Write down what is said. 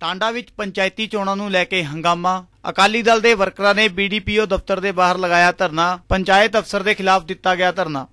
ਟਾਂਡਾ ਵਿੱਚ ਪੰਚਾਇਤੀ ਚੋਣਾਂ ਨੂੰ ਲੈ ਕੇ ਹੰਗਾਮਾ। ਅਕਾਲੀ ਦਲ ਦੇ ਵਰਕਰਾਂ ਨੇ ਬੀਡੀਪੀਓ ਦਫ਼ਤਰ ਦੇ ਬਾਹਰ ਲਗਾਇਆ ਧਰਨਾ। ਪੰਚਾਇਤ ਅਫਸਰ ਦੇ ਖਿਲਾਫ ਦਿੱਤਾ ਗਿਆ ਧਰਨਾ।